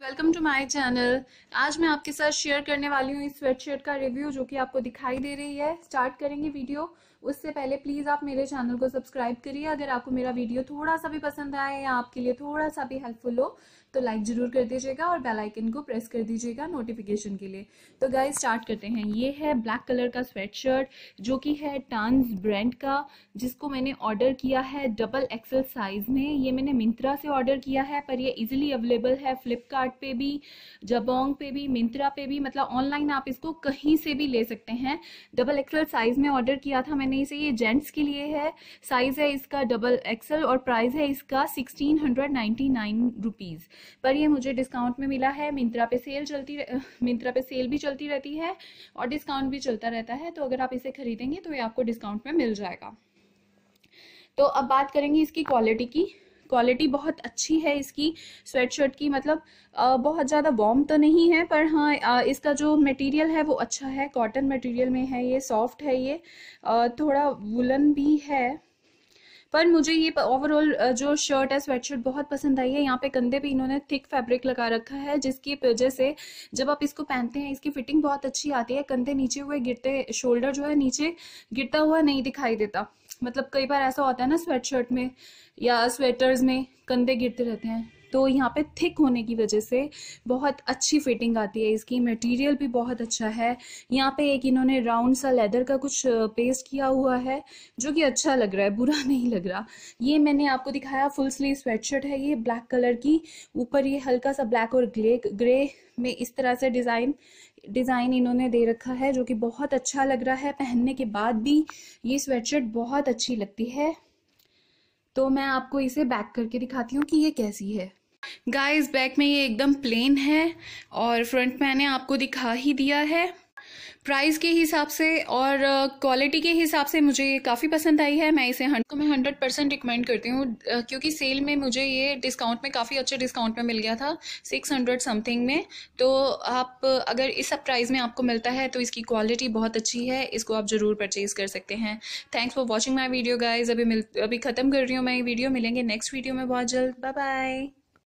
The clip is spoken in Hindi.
वेलकम टू माई चैनल आज मैं आपके साथ शेयर करने वाली हूँ इस स्वेट शर्ट का रिव्यू जो कि आपको दिखाई दे रही है। स्टार्ट करेंगे वीडियो उससे पहले प्लीज़ आप मेरे चैनल को सब्सक्राइब करिए। अगर आपको मेरा वीडियो थोड़ा सा भी पसंद आए या आपके लिए थोड़ा सा भी हेल्पफुल हो तो लाइक ज़रूर कर दीजिएगा और बेल आइकन को प्रेस कर दीजिएगा नोटिफिकेशन के लिए। तो गाइस स्टार्ट करते हैं। ये है ब्लैक कलर का स्वेट शर्ट जो कि है टांस ब्रांड का, जिसको मैंने ऑर्डर किया है डबल एक्सल साइज़ में। ये मैंने मिंत्रा से ऑर्डर किया है, पर ये इजिली अवेलेबल है फ्लिपकार्ट पे भी जबोंग पे भी, मिंत्रा पे भी। मतलब ऑनलाइन आप इसको कहीं से भी ले सकते हैं। डबल एक्सल साइज़ में ऑर्डर किया था मैंने इसे ये जेंट्स के लिए है। साइज़ है इसका डबल एक्सल और प्राइस है इसका sixteen hundred ninety nine rupees पर ये मुझे डिस्काउंट में मिला है। मिंत्रा पे सेल चलती मिंत्रा पे सेल भी चलती रहती है और डिस्काउंट भी चलता रहता है। तो अगर आप इसे खरीदेंगे तो ये आपको डिस्काउंट में मिल जाएगा। तो अब बात करेंगे इसकी क्वालिटी की। क्वालिटी बहुत अच्छी है इसकी स्वेटशर्ट की मतलब बहुत ज़्यादा वॉर्म तो नहीं है, पर हाँ इसका जो मटेरियल है वो अच्छा है कॉटन मटेरियल में है ये सॉफ्ट है ये थोड़ा वुलन भी है। पर मुझे ये ओवरऑल जो शर्ट है स्वेट शर्ट बहुत पसंद आई है, यहाँ पे कंधे पे इन्होंने थिक फैब्रिक लगा रखा है, जिसकी वजह से जब आप इसको पहनते हैं, इसकी फिटिंग बहुत अच्छी आती है, कंधे नीचे हुए गिरते शोल्डर जो है नीचे गिरता हुआ नहीं दिखाई देता। मतलब कई बार ऐसा होता है ना स्वेटशर्ट में या स्वेटर्स में कंधे गिरते रहते हैं। तो यहाँ पे थिक होने की वजह से बहुत अच्छी फिटिंग आती है। इसकी मटेरियल भी बहुत अच्छा है। यहाँ पे एक इन्होंने राउंड सा लेदर का कुछ पेस्ट किया हुआ है, जो कि अच्छा लग रहा है, बुरा नहीं लग रहा। ये मैंने आपको दिखाया फुल स्लीव स्वेटशर्ट है ये ब्लैक कलर की। ऊपर ये हल्का सा ब्लैक और ग्रे ग्रे में इस तरह से डिज़ाइन डिज़ाइन इन्होंने दे रखा है, जो कि बहुत अच्छा लग रहा है। पहनने के बाद भी ये स्वेटशर्ट बहुत अच्छी लगती है। तो मैं आपको इसे बैक करके दिखाती हूँ कि ये कैसी है। गाइस बैक में ये एकदम प्लेन है और फ्रंट मैंने आपको दिखा ही दिया है। प्राइस के हिसाब से और क्वालिटी uh, के हिसाब से मुझे ये काफ़ी पसंद आई है। मैं इसे हंड को मैं हंड्रेड परसेंट रिकमेंड करती हूँ uh, क्योंकि सेल में मुझे ये डिस्काउंट में काफ़ी अच्छे डिस्काउंट में मिल गया था सिक्स हंड्रेड समथिंग में। तो आप अगर इस सब प्राइस में आपको मिलता है तो इसकी क्वालिटी बहुत अच्छी है। इसको आप ज़रूर परचेज़ कर सकते हैं। Thanks for watching my video guys अभी मिल अभी ख़त्म कर रही हूँ मैं ये वीडियो मिलेंगे नेक्स्ट वीडियो में बहुत जल्द। Bye bye